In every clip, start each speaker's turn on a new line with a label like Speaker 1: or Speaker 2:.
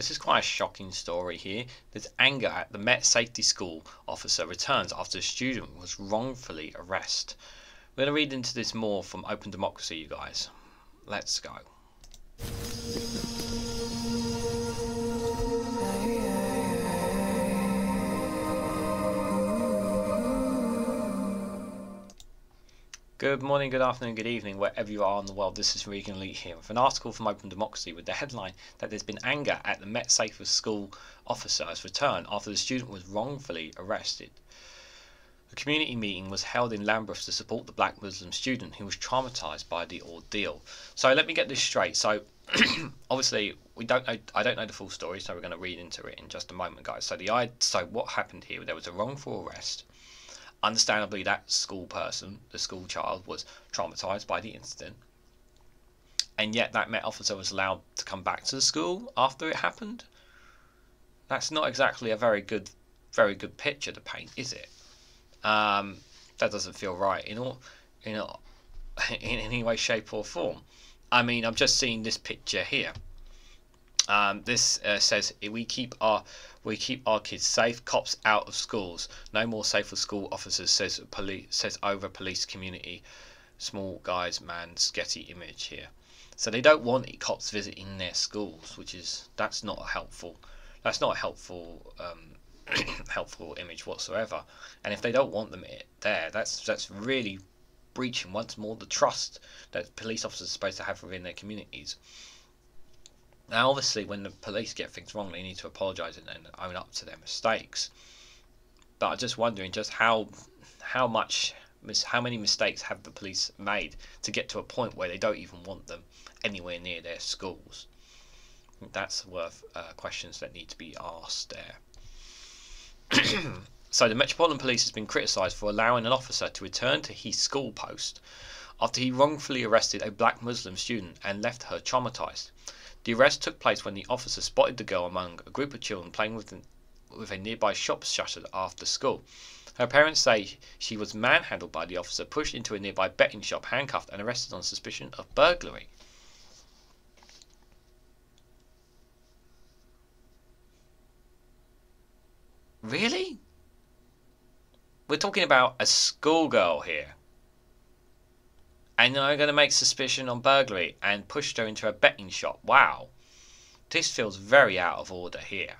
Speaker 1: This is quite a shocking story here. There's anger at the Met Safety School officer returns after a student was wrongfully arrested. We're going to read into this more from Open Democracy, you guys. Let's go. Good morning, good afternoon, good evening, wherever you are in the world. This is Regan Elite here with an article from Open Democracy with the headline that there's been anger at the Met Safer School officer's return after the student was wrongfully arrested. A community meeting was held in Lambeth to support the black Muslim student who was traumatized by the ordeal. So let me get this straight. So obviously we don't know I don't know the full story, so we're going to read into it in just a moment, guys. So the so what happened here? There was a wrongful arrest Understandably, that school person, the school child, was traumatized by the incident. And yet, that Met officer was allowed to come back to the school after it happened. That's not exactly a very good, very good picture to paint, is it? Um, that doesn't feel right in all, in, all, in any way, shape, or form. I mean, I'm just seeing this picture here. Um, this uh, says we keep our we keep our kids safe. Cops out of schools. No more safer school officers. Says police says over police community. Small guys man, Getty image here. So they don't want cops visiting their schools, which is that's not helpful. That's not a helpful um, helpful image whatsoever. And if they don't want them there, that's that's really breaching once more the trust that police officers are supposed to have within their communities. Now, obviously, when the police get things wrong, they need to apologise and, and own up to their mistakes. But I'm just wondering just how how much how many mistakes have the police made to get to a point where they don't even want them anywhere near their schools? That's worth uh, questions that need to be asked there. so the Metropolitan Police has been criticised for allowing an officer to return to his school post after he wrongfully arrested a black Muslim student and left her traumatised. The arrest took place when the officer spotted the girl among a group of children playing with, with a nearby shop shuttered after school. Her parents say she was manhandled by the officer, pushed into a nearby betting shop, handcuffed, and arrested on suspicion of burglary. Really? We're talking about a schoolgirl here and are going to make suspicion on burglary and pushed her into a betting shop. Wow. This feels very out of order here.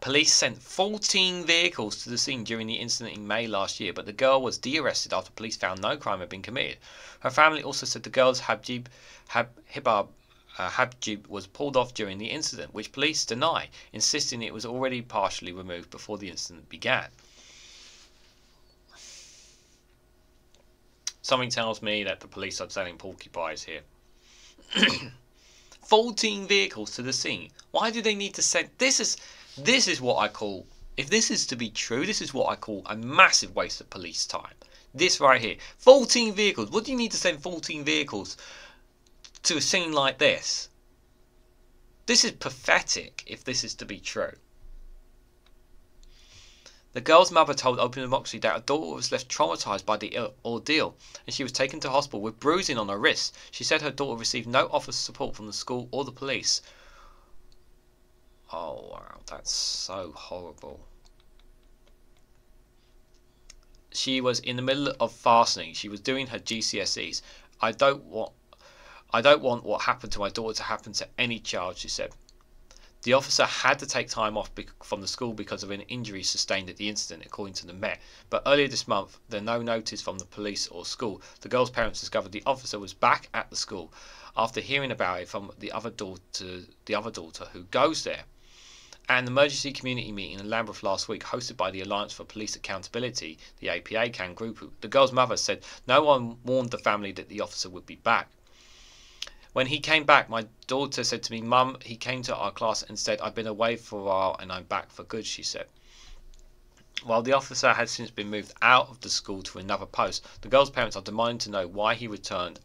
Speaker 1: Police sent 14 vehicles to the scene during the incident in May last year, but the girl was de-arrested after police found no crime had been committed. Her family also said the girl's Habjib, Hab, Hibab, uh, Habjib was pulled off during the incident, which police deny, insisting it was already partially removed before the incident began. Something tells me that the police are selling porcupines here. 14 vehicles to the scene. Why do they need to send this is this is what I call if this is to be true, this is what I call a massive waste of police time. This right here. 14 vehicles. What do you need to send 14 vehicles to a scene like this? This is pathetic if this is to be true. The girl's mother told Open Democracy that her daughter was left traumatized by the ordeal and she was taken to hospital with bruising on her wrists. She said her daughter received no officer support from the school or the police. Oh wow, that's so horrible. She was in the middle of fastening. She was doing her GCSEs. I don't want I don't want what happened to my daughter to happen to any child, she said. The officer had to take time off from the school because of an injury sustained at the incident, according to the Met. But earlier this month, there no notice from the police or school. The girl's parents discovered the officer was back at the school after hearing about it from the other daughter, the other daughter who goes there. An emergency community meeting in Lambeth last week, hosted by the Alliance for Police Accountability, the APA CAN group, the girl's mother said no one warned the family that the officer would be back. When he came back, my daughter said to me, Mum, he came to our class and said, I've been away for a while and I'm back for good, she said. While the officer has since been moved out of the school to another post, the girl's parents are demanding to know why he returned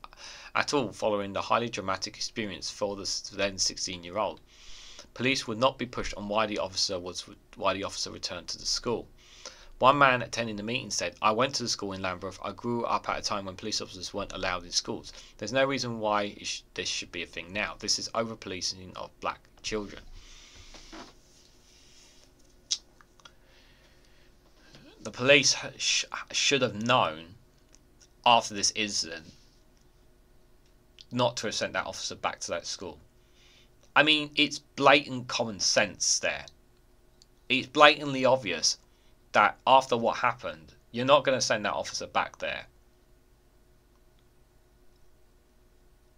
Speaker 1: at all following the highly dramatic experience for the then 16 year old. Police would not be pushed on why the officer was why the officer returned to the school. One man attending the meeting said, I went to the school in Lambeth. I grew up at a time when police officers weren't allowed in schools. There's no reason why sh this should be a thing now. This is over policing of black children. The police sh should have known after this incident not to have sent that officer back to that school. I mean, it's blatant common sense there. It's blatantly obvious that after what happened, you're not going to send that officer back there.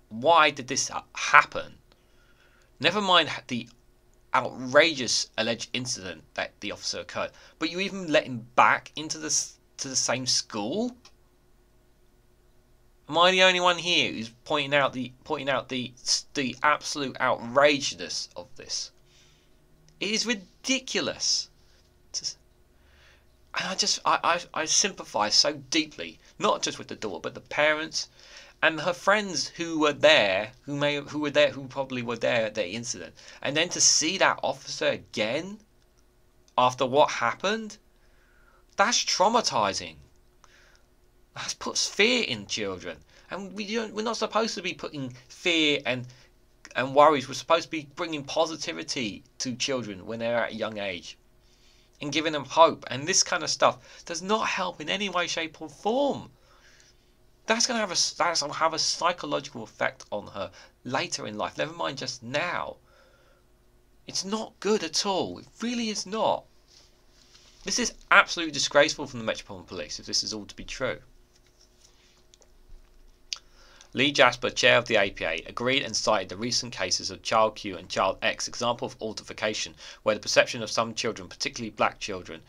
Speaker 1: Why did this happen? Never mind the outrageous alleged incident that the officer occurred, but you even let him back into the to the same school. Am I the only one here who's pointing out the pointing out the the absolute outrageousness of this? It is ridiculous. And I just, I, I, I sympathise so deeply, not just with the daughter, but the parents and her friends who were there, who may, who were there, who probably were there at the incident, and then to see that officer again after what happened, that's traumatizing. That puts fear in children, and we don't, we're not supposed to be putting fear and and worries. We're supposed to be bringing positivity to children when they're at a young age and giving them hope. And this kind of stuff does not help in any way, shape, or form. That's going to have a that's going to have a psychological effect on her later in life. Never mind just now. It's not good at all. It really is not. This is absolutely disgraceful from the Metropolitan Police if this is all to be true. Lee Jasper, chair of the APA, agreed and cited the recent cases of Child Q and Child X, example of altercation, where the perception of some children, particularly black children,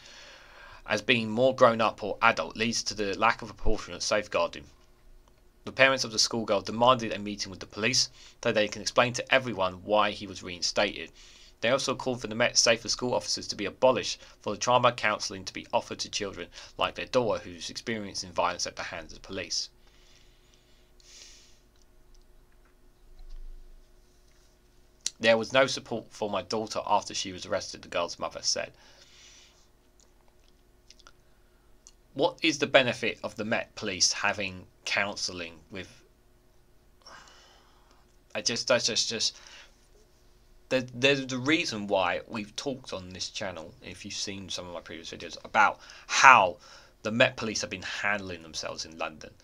Speaker 1: as being more grown up or adult leads to the lack of proportionate safeguarding. The parents of the schoolgirl demanded a meeting with the police so they can explain to everyone why he was reinstated. They also called for the Met Safer School officers to be abolished, for the trauma counselling to be offered to children like their daughter who's experiencing violence at the hands of the police. There was no support for my daughter after she was arrested, the girl's mother said. What is the benefit of the Met Police having counselling with. I just, that's just, just. There, there's the reason why we've talked on this channel, if you've seen some of my previous videos, about how the Met Police have been handling themselves in London.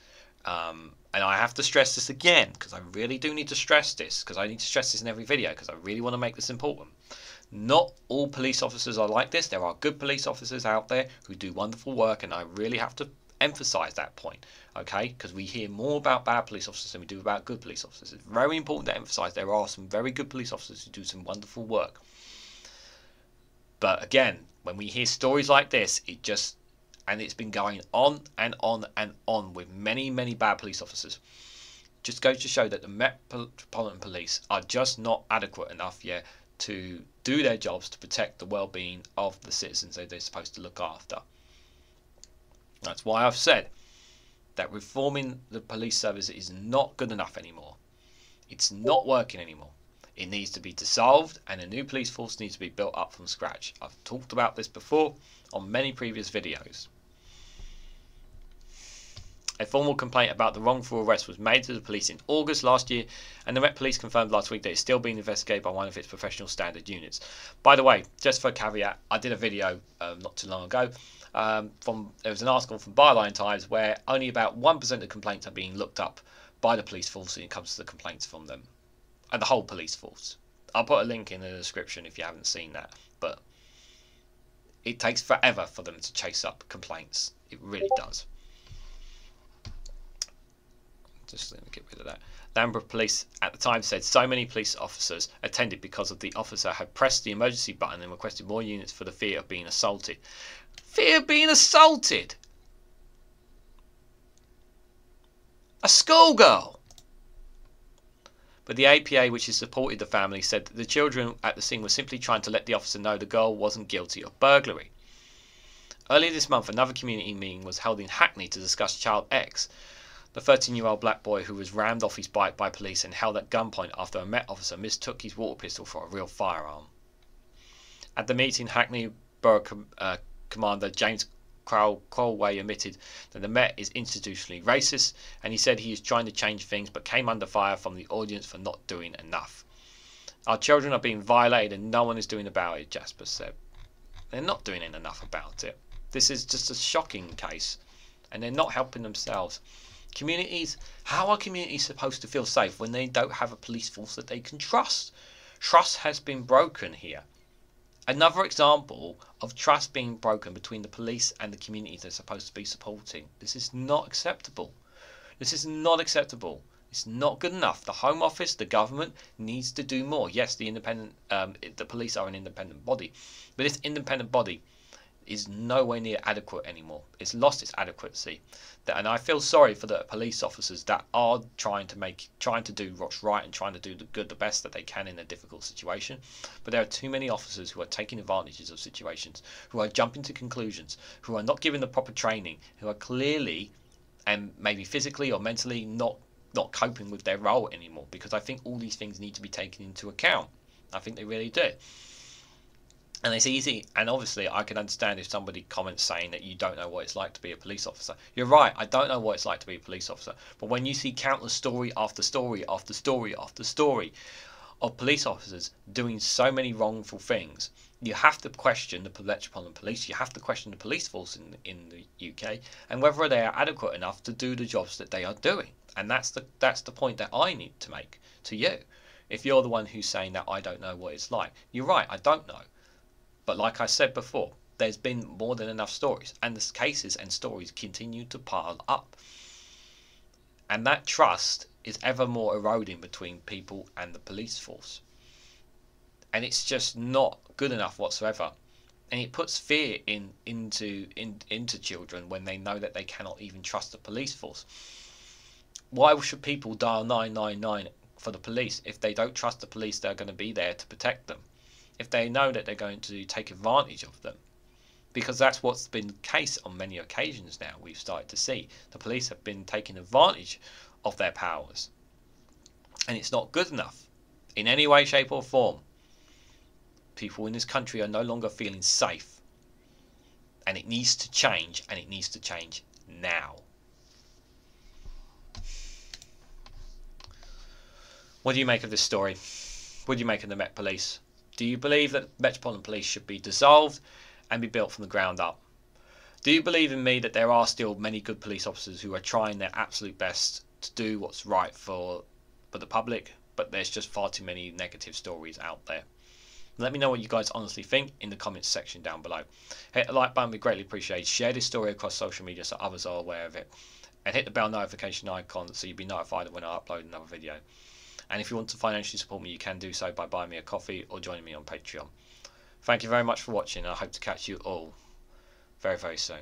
Speaker 1: Um, and I have to stress this again because I really do need to stress this because I need to stress this in every video because I really want to make this important. Not all police officers are like this. There are good police officers out there who do wonderful work, and I really have to emphasize that point, okay? Because we hear more about bad police officers than we do about good police officers. It's very important to emphasize there are some very good police officers who do some wonderful work. But again, when we hear stories like this, it just and it's been going on and on and on with many, many bad police officers. Just goes to show that the Metropolitan Police are just not adequate enough yet to do their jobs to protect the well-being of the citizens that they're supposed to look after. That's why I've said that reforming the police service is not good enough anymore. It's not working anymore. It needs to be dissolved and a new police force needs to be built up from scratch. I've talked about this before on many previous videos. A formal complaint about the wrongful arrest was made to the police in August last year, and the Met Police confirmed last week that it's still being investigated by one of its professional standard units. By the way, just for caveat, I did a video um, not too long ago. Um, from there was an article from Byline Times where only about one percent of complaints are being looked up by the police force when it comes to the complaints from them, and the whole police force. I'll put a link in the description if you haven't seen that, but it takes forever for them to chase up complaints. It really does. Just let me get rid of that. Lambeth Police at the time said so many police officers attended because of the officer had pressed the emergency button and requested more units for the fear of being assaulted. Fear of being assaulted? A schoolgirl! But the APA, which has supported the family, said that the children at the scene were simply trying to let the officer know the girl wasn't guilty of burglary. Earlier this month, another community meeting was held in Hackney to discuss Child X, the 13 year old black boy who was rammed off his bike by police and held at gunpoint after a Met officer mistook his water pistol for a real firearm. At the meeting, Hackney Borough Com uh, Commander James Conway admitted that the Met is institutionally racist, and he said he is trying to change things but came under fire from the audience for not doing enough. Our children are being violated and no one is doing about it, Jasper said. They're not doing enough about it. This is just a shocking case, and they're not helping themselves. Communities, how are communities supposed to feel safe when they don't have a police force that they can trust? Trust has been broken here. Another example of trust being broken between the police and the communities they're supposed to be supporting. This is not acceptable. This is not acceptable. It's not good enough. The Home Office, the government, needs to do more. Yes, the independent, um, the police are an independent body, but this independent body is nowhere near adequate anymore. It's lost its adequacy, and I feel sorry for the police officers that are trying to make, trying to do what's right and trying to do the good, the best that they can in a difficult situation. But there are too many officers who are taking advantages of situations, who are jumping to conclusions, who are not given the proper training, who are clearly and maybe physically or mentally not not coping with their role anymore. Because I think all these things need to be taken into account. I think they really do and it's easy and obviously i can understand if somebody comments saying that you don't know what it's like to be a police officer you're right i don't know what it's like to be a police officer but when you see countless story after story after story after story of police officers doing so many wrongful things you have to question the Metropolitan Police, you have to question the police force in, in the UK, and whether they are adequate enough to do the jobs that they are doing. And that's the that's the point that I need to make to you. If you're the one who's saying that I don't know what it's like, you're right, I don't know. But like I said before, there's been more than enough stories, and the cases and stories continue to pile up. And that trust is ever more eroding between people and the police force. And it's just not good enough whatsoever. And it puts fear in into in, into children when they know that they cannot even trust the police force. Why should people dial 999 for the police if they don't trust the police they're going to be there to protect them? If they know that they're going to take advantage of them. Because that's what's been the case on many occasions now. We've started to see the police have been taking advantage of their powers. And it's not good enough in any way, shape, or form. People in this country are no longer feeling safe. And it needs to change, and it needs to change now. What do you make of this story? What do you make of the Met Police? Do you believe that Metropolitan Police should be dissolved and be built from the ground up? Do you believe in me that there are still many good police officers who are trying their absolute best to do what's right for for the public, but there's just far too many negative stories out there? Let me know what you guys honestly think in the comments section down below. Hit the like button, we greatly appreciate. Share this story across social media so others are aware of it. And hit the bell notification icon so you'll be notified when I upload another video. And if you want to financially support me, you can do so by buying me a coffee or joining me on Patreon. Thank you very much for watching. I hope to catch you all very, very soon.